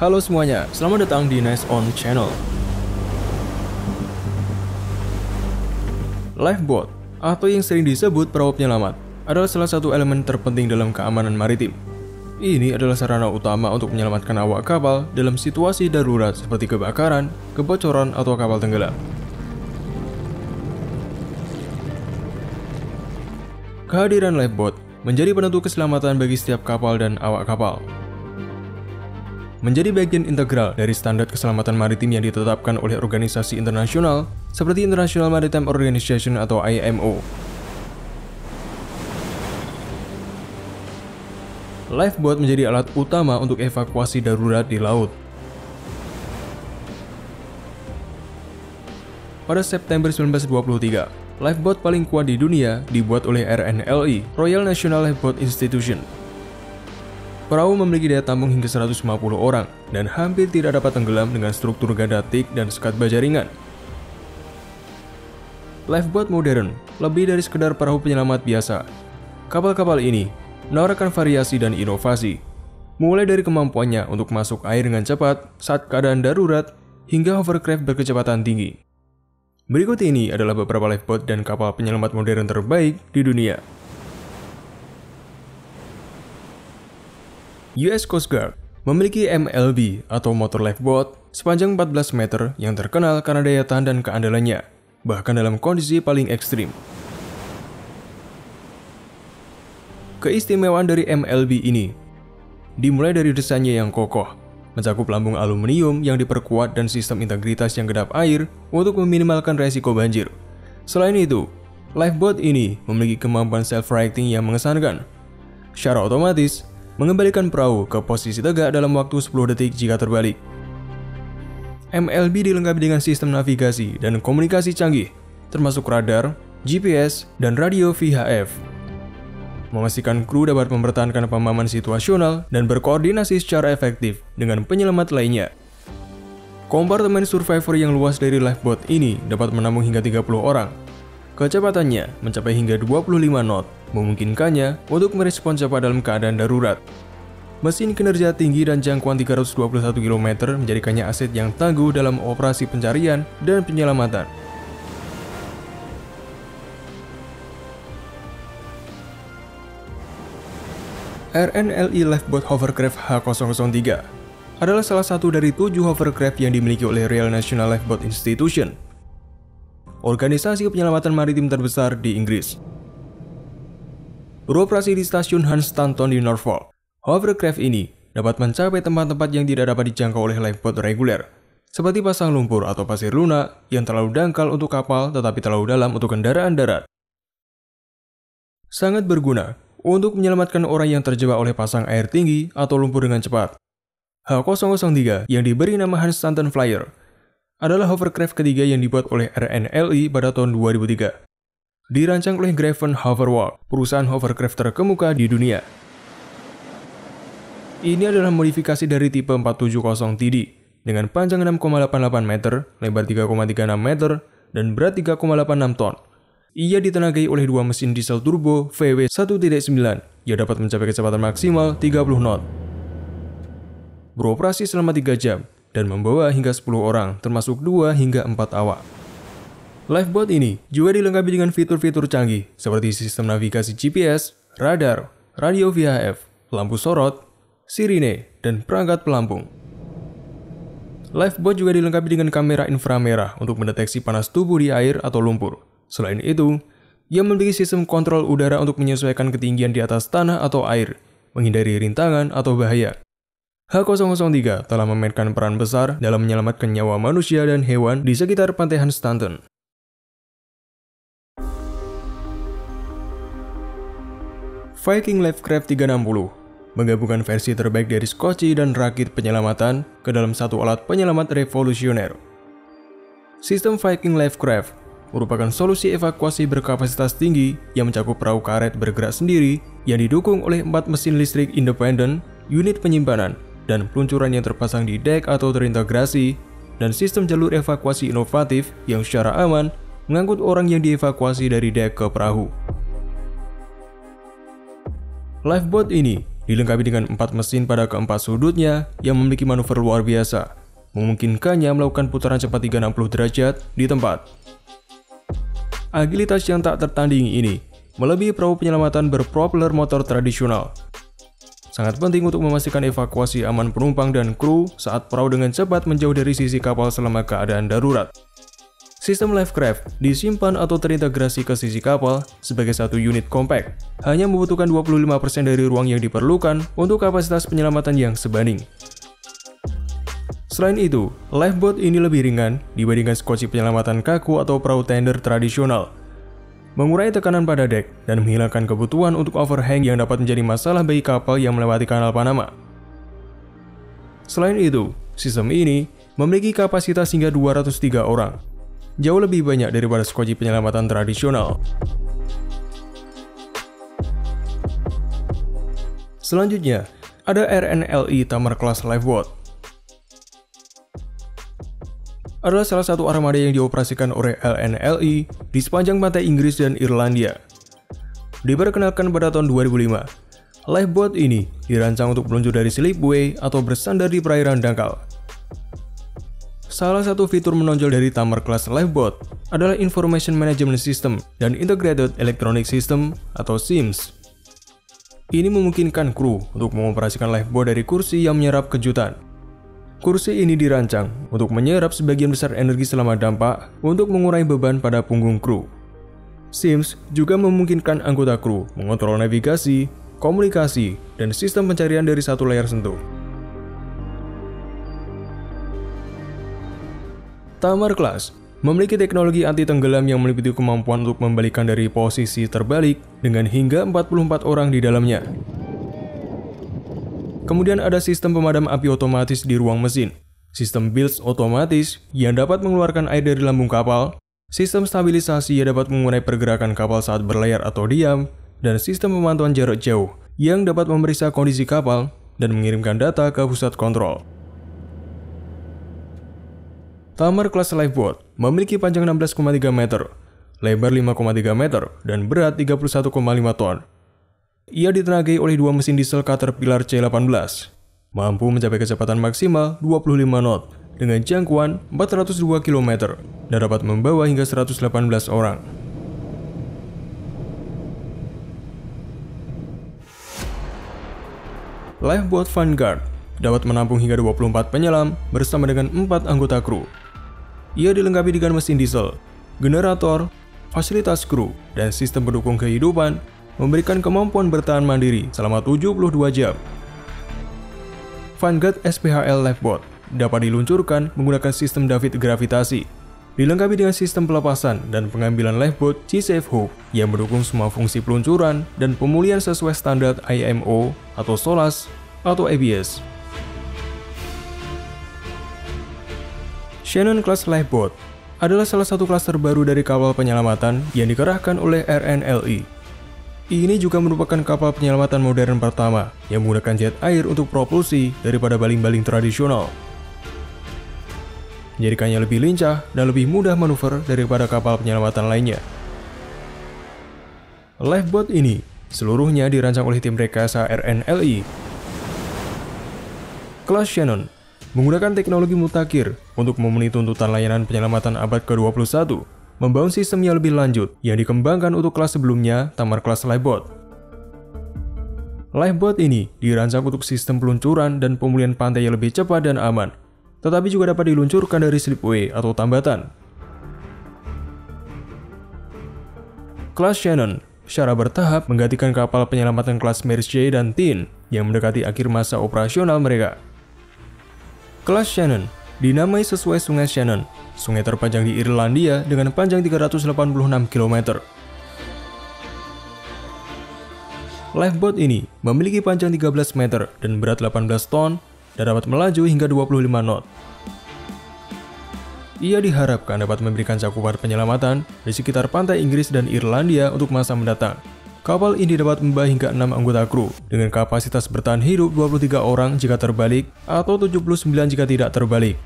Halo semuanya, selamat datang di Nice On Channel. Lifeboat, atau yang sering disebut perahu penyelamat, adalah salah satu elemen terpenting dalam keamanan maritim. Ini adalah sarana utama untuk menyelamatkan awak kapal dalam situasi darurat seperti kebakaran, kebocoran, atau kapal tenggelam. Kehadiran lifeboat menjadi penentu keselamatan bagi setiap kapal dan awak kapal menjadi bagian integral dari standar keselamatan maritim yang ditetapkan oleh organisasi internasional seperti International Maritime Organization atau IMO. Lifeboat menjadi alat utama untuk evakuasi darurat di laut. Pada September 1923, lifeboat paling kuat di dunia dibuat oleh RNLI, Royal National Lifeboat Institution, Perahu memiliki daya tampung hingga 150 orang dan hampir tidak dapat tenggelam dengan struktur gada tik dan sekat baja ringan. Lifeboat modern lebih dari sekedar perahu penyelamat biasa. Kapal-kapal ini menawarkan variasi dan inovasi, mulai dari kemampuannya untuk masuk air dengan cepat saat keadaan darurat hingga hovercraft berkecepatan tinggi. Berikut ini adalah beberapa lifeboat dan kapal penyelamat modern terbaik di dunia. US Coast Guard memiliki MLB atau motor lifeboat sepanjang 14 meter yang terkenal karena daya tahan dan keandalannya, bahkan dalam kondisi paling ekstrim. Keistimewaan dari MLB ini dimulai dari desainnya yang kokoh, mencakup lambung aluminium yang diperkuat dan sistem integritas yang kedap air untuk meminimalkan resiko banjir. Selain itu, lifeboat ini memiliki kemampuan self-righting yang mengesankan. Secara otomatis, mengembalikan perahu ke posisi tegak dalam waktu 10 detik jika terbalik. MLB dilengkapi dengan sistem navigasi dan komunikasi canggih, termasuk radar, GPS, dan radio VHF. Memastikan kru dapat mempertahankan pemahaman situasional dan berkoordinasi secara efektif dengan penyelamat lainnya. Kompartemen survivor yang luas dari lifeboat ini dapat menampung hingga 30 orang. Kecepatannya mencapai hingga 25 knot memungkinkannya untuk merespon cepat dalam keadaan darurat. Mesin kinerja tinggi dan jangkauan 321 km menjadikannya aset yang tangguh dalam operasi pencarian dan penyelamatan. RNLI Lifeboat Hovercraft H003 adalah salah satu dari tujuh hovercraft yang dimiliki oleh Royal National Lifeboat Institution, organisasi penyelamatan maritim terbesar di Inggris beroperasi di stasiun Hans Stanton di Norfolk. Hovercraft ini dapat mencapai tempat-tempat yang tidak dapat dijangkau oleh lifeboat reguler, seperti pasang lumpur atau pasir lunak yang terlalu dangkal untuk kapal tetapi terlalu dalam untuk kendaraan darat. Sangat berguna untuk menyelamatkan orang yang terjebak oleh pasang air tinggi atau lumpur dengan cepat. H003 yang diberi nama Hans Stanton Flyer adalah hovercraft ketiga yang dibuat oleh RNLI pada tahun 2003 dirancang oleh Graven Hoverwalk, perusahaan hovercraft terkemuka di dunia. Ini adalah modifikasi dari tipe 470 TD dengan panjang 6,88 meter, lebar 3,36 meter, dan berat 3,86 ton. Ia ditenagai oleh dua mesin diesel turbo VW 1.9 yang dapat mencapai kecepatan maksimal 30 knot. Beroperasi selama 3 jam dan membawa hingga 10 orang termasuk 2 hingga 4 awak. Lifeboat ini juga dilengkapi dengan fitur-fitur canggih seperti sistem navigasi GPS, radar, radio VHF, lampu sorot, sirine, dan perangkat pelampung. Lifeboat juga dilengkapi dengan kamera inframerah untuk mendeteksi panas tubuh di air atau lumpur. Selain itu, ia memiliki sistem kontrol udara untuk menyesuaikan ketinggian di atas tanah atau air, menghindari rintangan atau bahaya. H003 telah memainkan peran besar dalam menyelamatkan nyawa manusia dan hewan di sekitar pantai Hunstanton. Viking Lifecraft 360 menggabungkan versi terbaik dari skoci dan rakit penyelamatan ke dalam satu alat penyelamat revolusioner. Sistem Viking Lifecraft merupakan solusi evakuasi berkapasitas tinggi yang mencakup perahu karet bergerak sendiri yang didukung oleh empat mesin listrik independen, unit penyimpanan, dan peluncuran yang terpasang di dek atau terintegrasi, dan sistem jalur evakuasi inovatif yang secara aman mengangkut orang yang dievakuasi dari dek ke perahu. Lifeboat ini dilengkapi dengan empat mesin pada keempat sudutnya yang memiliki manuver luar biasa, memungkinkannya melakukan putaran cepat 360 derajat di tempat. Agilitas yang tak tertandingi ini melebihi perahu penyelamatan berpropeller motor tradisional. Sangat penting untuk memastikan evakuasi aman penumpang dan kru saat perahu dengan cepat menjauh dari sisi kapal selama keadaan darurat. Sistem Lifecraft disimpan atau terintegrasi ke sisi kapal sebagai satu unit compact, hanya membutuhkan 25% dari ruang yang diperlukan untuk kapasitas penyelamatan yang sebanding. Selain itu, lifeboat ini lebih ringan dibandingkan skoci penyelamatan kaku atau perahu tender tradisional, mengurangi tekanan pada dek dan menghilangkan kebutuhan untuk overhang yang dapat menjadi masalah bagi kapal yang melewati kanal Panama. Selain itu, sistem ini memiliki kapasitas hingga 203 orang, jauh lebih banyak daripada skoci penyelamatan tradisional. Selanjutnya, ada RNLI Tamar Class Lifeboat. Adalah salah satu armada yang dioperasikan oleh LNLI di sepanjang pantai Inggris dan Irlandia. Diperkenalkan pada tahun 2005, lifeboat ini dirancang untuk meluncur dari slipway atau bersandar di perairan dangkal. Salah satu fitur menonjol dari Tamar Class Lifeboat adalah Information Management System dan Integrated Electronic System atau SIMS. Ini memungkinkan kru untuk mengoperasikan lifeboat dari kursi yang menyerap kejutan. Kursi ini dirancang untuk menyerap sebagian besar energi selama dampak untuk mengurangi beban pada punggung kru. SIMS juga memungkinkan anggota kru mengontrol navigasi, komunikasi, dan sistem pencarian dari satu layar sentuh. Tamar Class memiliki teknologi anti tenggelam yang meliputi kemampuan untuk membalikan dari posisi terbalik dengan hingga 44 orang di dalamnya. Kemudian ada sistem pemadam api otomatis di ruang mesin, sistem bilge otomatis yang dapat mengeluarkan air dari lambung kapal, sistem stabilisasi yang dapat mengurai pergerakan kapal saat berlayar atau diam, dan sistem pemantauan jarak jauh yang dapat memeriksa kondisi kapal dan mengirimkan data ke pusat kontrol. Tamar kelas lifeboat memiliki panjang 16,3 meter, lebar 5,3 meter, dan berat 31,5 ton. Ia ditenagai oleh dua mesin diesel Caterpillar C18, mampu mencapai kecepatan maksimal 25 knot dengan jangkauan 402 km dan dapat membawa hingga 118 orang. Lifeboat Vanguard dapat menampung hingga 24 penyelam bersama dengan 4 anggota kru ia dilengkapi dengan mesin diesel, generator, fasilitas kru, dan sistem pendukung kehidupan, memberikan kemampuan bertahan mandiri selama 72 jam. Vanguard SPHL Lifeboat dapat diluncurkan menggunakan sistem David gravitasi, dilengkapi dengan sistem pelepasan dan pengambilan lifeboat G-Safe Hook yang mendukung semua fungsi peluncuran dan pemulihan sesuai standar IMO atau SOLAS atau ABS. Shannon Class Lifeboat adalah salah satu kelas terbaru dari kapal penyelamatan yang dikerahkan oleh RNLI. Ini juga merupakan kapal penyelamatan modern pertama yang menggunakan jet air untuk propulsi daripada baling-baling tradisional. Menjadikannya lebih lincah dan lebih mudah manuver daripada kapal penyelamatan lainnya. Lifeboat ini seluruhnya dirancang oleh tim rekayasa RNLI. Kelas Shannon menggunakan teknologi mutakhir untuk memenuhi tuntutan layanan penyelamatan abad ke-21, membangun sistem yang lebih lanjut yang dikembangkan untuk kelas sebelumnya, Tamar kelas Lifeboat. Lifeboat ini dirancang untuk sistem peluncuran dan pemulihan pantai yang lebih cepat dan aman, tetapi juga dapat diluncurkan dari slipway atau tambatan. Kelas Shannon secara bertahap menggantikan kapal penyelamatan kelas Mersey dan Tin yang mendekati akhir masa operasional mereka. Kelas Shannon dinamai sesuai sungai Shannon, sungai terpanjang di Irlandia dengan panjang 386 km. Lifeboat ini memiliki panjang 13 meter dan berat 18 ton dan dapat melaju hingga 25 knot. Ia diharapkan dapat memberikan cakupan penyelamatan di sekitar pantai Inggris dan Irlandia untuk masa mendatang. Kapal ini dapat membawa hingga 6 anggota kru dengan kapasitas bertahan hidup 23 orang jika terbalik atau 79 jika tidak terbalik.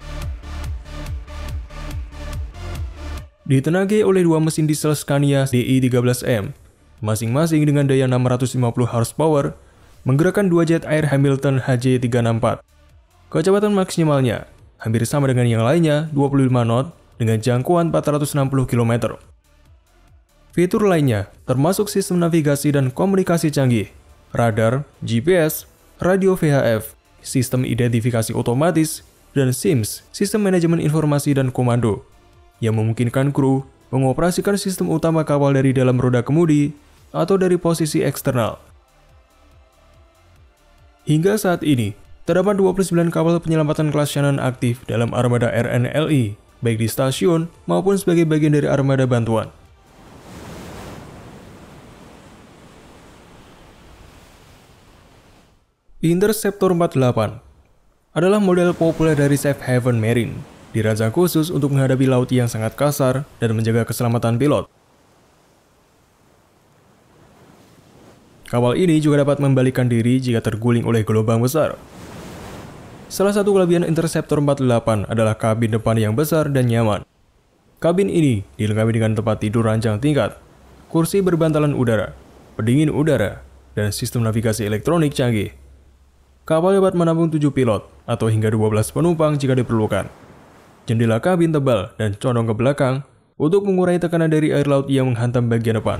Ditenagai oleh dua mesin diesel Scania DI13M, masing-masing dengan daya 650 horsepower, menggerakkan dua jet air Hamilton HJ364. Kecepatan maksimalnya hampir sama dengan yang lainnya, 25 knot, dengan jangkauan 460 km. Fitur lainnya termasuk sistem navigasi dan komunikasi canggih, radar, GPS, radio VHF, sistem identifikasi otomatis, dan SIMS, sistem manajemen informasi dan komando, yang memungkinkan kru mengoperasikan sistem utama kapal dari dalam roda kemudi atau dari posisi eksternal. Hingga saat ini, terdapat 29 kapal penyelamatan kelas Shannon aktif dalam armada RNLI, baik di stasiun maupun sebagai bagian dari armada bantuan. Interceptor 48 adalah model populer dari Safe Haven Marine dirancang khusus untuk menghadapi laut yang sangat kasar dan menjaga keselamatan pilot. Kapal ini juga dapat membalikkan diri jika terguling oleh gelombang besar. Salah satu kelebihan Interceptor 48 adalah kabin depan yang besar dan nyaman. Kabin ini dilengkapi dengan tempat tidur ranjang tingkat, kursi berbantalan udara, pendingin udara, dan sistem navigasi elektronik canggih. Kapal dapat menampung 7 pilot atau hingga 12 penumpang jika diperlukan jendela kabin tebal, dan condong ke belakang untuk mengurangi tekanan dari air laut yang menghantam bagian depan.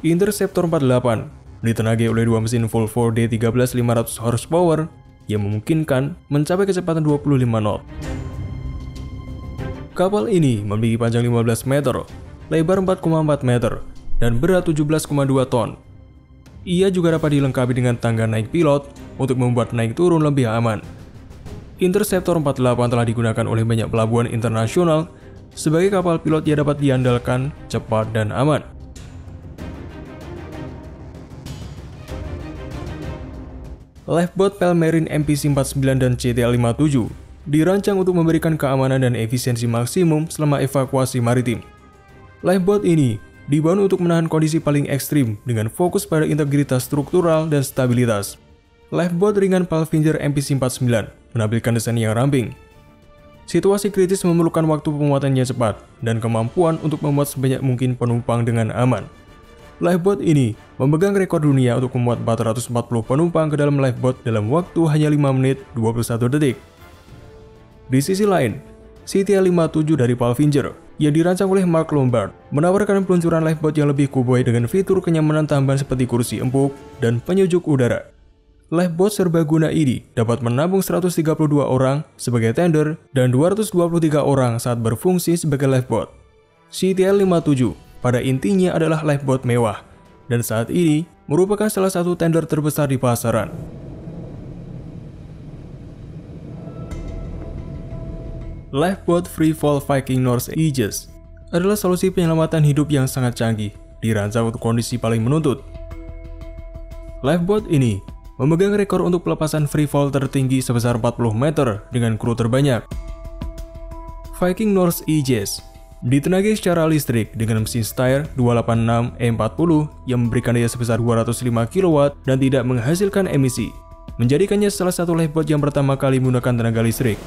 Interceptor 48 ditenagai oleh dua mesin Volvo D13 500 horsepower yang memungkinkan mencapai kecepatan 25 knot. Kapal ini memiliki panjang 15 meter, lebar 4,4 meter, dan berat 17,2 ton. Ia juga dapat dilengkapi dengan tangga naik pilot untuk membuat naik turun lebih aman. Interceptor 48 telah digunakan oleh banyak pelabuhan internasional sebagai kapal pilot yang dapat diandalkan, cepat, dan aman. Lifeboat Pelmerin MPC-49 dan CTL-57 dirancang untuk memberikan keamanan dan efisiensi maksimum selama evakuasi maritim. Lifeboat ini dibangun untuk menahan kondisi paling ekstrim dengan fokus pada integritas struktural dan stabilitas. Lifeboat ringan Palfinger MPC-49 menampilkan desain yang ramping. Situasi kritis memerlukan waktu pemuatannya cepat dan kemampuan untuk memuat sebanyak mungkin penumpang dengan aman. Lifeboat ini memegang rekor dunia untuk memuat 440 penumpang ke dalam lifeboat dalam waktu hanya 5 menit 21 detik. Di sisi lain, CTL-57 dari Palfinger yang dirancang oleh Mark Lombard menawarkan peluncuran lifeboat yang lebih kuboy dengan fitur kenyamanan tambahan seperti kursi empuk dan penyujuk udara. Lifeboat serbaguna ini dapat menampung 132 orang sebagai tender dan 223 orang saat berfungsi sebagai lifeboat. CTL-57 pada intinya adalah lifeboat mewah dan saat ini merupakan salah satu tender terbesar di pasaran. Lifeboat Freefall Viking North Aegis adalah solusi penyelamatan hidup yang sangat canggih, dirancang untuk kondisi paling menuntut. Lifeboat ini memegang rekor untuk pelepasan free fall tertinggi sebesar 40 meter dengan kru terbanyak. Viking North Aegis ditenagai secara listrik dengan mesin Steyr 286 E40 yang memberikan daya sebesar 205 kW dan tidak menghasilkan emisi, menjadikannya salah satu lifeboat yang pertama kali menggunakan tenaga listrik.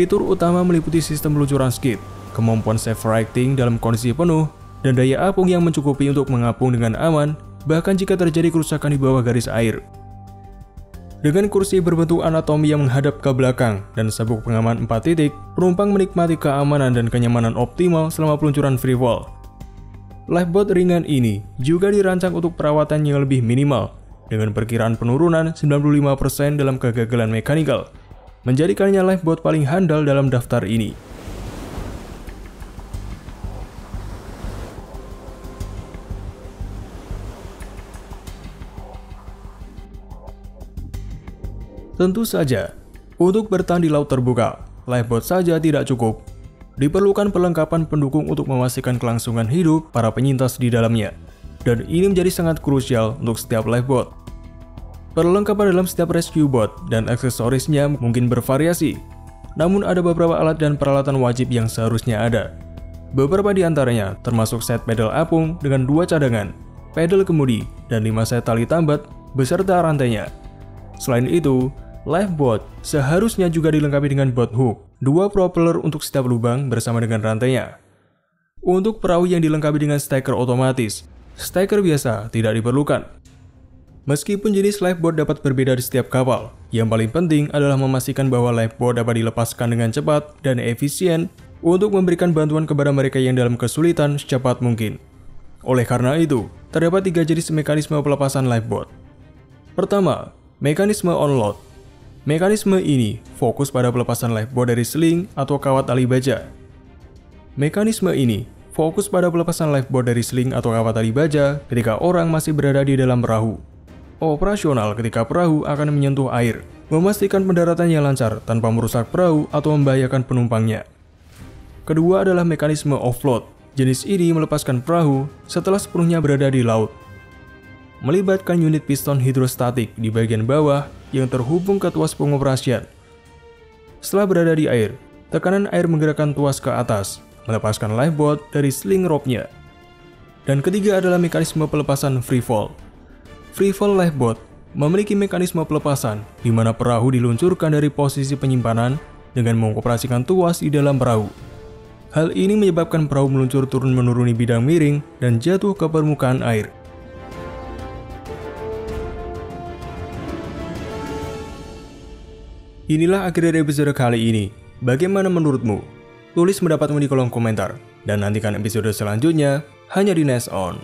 Fitur utama meliputi sistem peluncuran skid, kemampuan safe righting dalam kondisi penuh, dan daya apung yang mencukupi untuk mengapung dengan aman bahkan jika terjadi kerusakan di bawah garis air. Dengan kursi berbentuk anatomi yang menghadap ke belakang dan sabuk pengaman 4 titik, penumpang menikmati keamanan dan kenyamanan optimal selama peluncuran free fall. Lifeboat ringan ini juga dirancang untuk perawatan yang lebih minimal, dengan perkiraan penurunan 95% dalam kegagalan mekanikal, menjadikannya lifeboat paling handal dalam daftar ini. Tentu saja, untuk bertahan di laut terbuka, lifeboat saja tidak cukup. Diperlukan perlengkapan pendukung untuk memastikan kelangsungan hidup para penyintas di dalamnya. Dan ini menjadi sangat krusial untuk setiap lifeboat. Perlengkapan dalam setiap rescue boat dan aksesorisnya mungkin bervariasi, namun ada beberapa alat dan peralatan wajib yang seharusnya ada. Beberapa di antaranya termasuk set pedal apung dengan dua cadangan, pedal kemudi, dan lima set tali tambat beserta rantainya. Selain itu, Lifeboat seharusnya juga dilengkapi dengan boat hook, dua propeller untuk setiap lubang bersama dengan rantainya. Untuk perahu yang dilengkapi dengan staker otomatis, staker biasa tidak diperlukan. Meskipun jenis lifeboat dapat berbeda di setiap kapal, yang paling penting adalah memastikan bahwa lifeboat dapat dilepaskan dengan cepat dan efisien untuk memberikan bantuan kepada mereka yang dalam kesulitan secepat mungkin. Oleh karena itu, terdapat tiga jenis mekanisme pelepasan lifeboat. Pertama, mekanisme on-load. Mekanisme ini fokus pada pelepasan lifeboat dari sling atau kawat tali baja. Mekanisme ini fokus pada pelepasan lifeboat dari sling atau kawat tali baja ketika orang masih berada di dalam perahu operasional ketika perahu akan menyentuh air, memastikan pendaratan yang lancar tanpa merusak perahu atau membahayakan penumpangnya. Kedua adalah mekanisme offload. Jenis ini melepaskan perahu setelah sepenuhnya berada di laut. Melibatkan unit piston hidrostatik di bagian bawah yang terhubung ke tuas pengoperasian. Setelah berada di air, tekanan air menggerakkan tuas ke atas, melepaskan lifeboat dari sling rope-nya. Dan ketiga adalah mekanisme pelepasan free fall Freefall Lifeboat memiliki mekanisme pelepasan di mana perahu diluncurkan dari posisi penyimpanan dengan mengoperasikan tuas di dalam perahu. Hal ini menyebabkan perahu meluncur turun menuruni bidang miring dan jatuh ke permukaan air. Inilah akhir dari episode kali ini. Bagaimana menurutmu? Tulis pendapatmu di kolom komentar. Dan nantikan episode selanjutnya hanya di Nest On.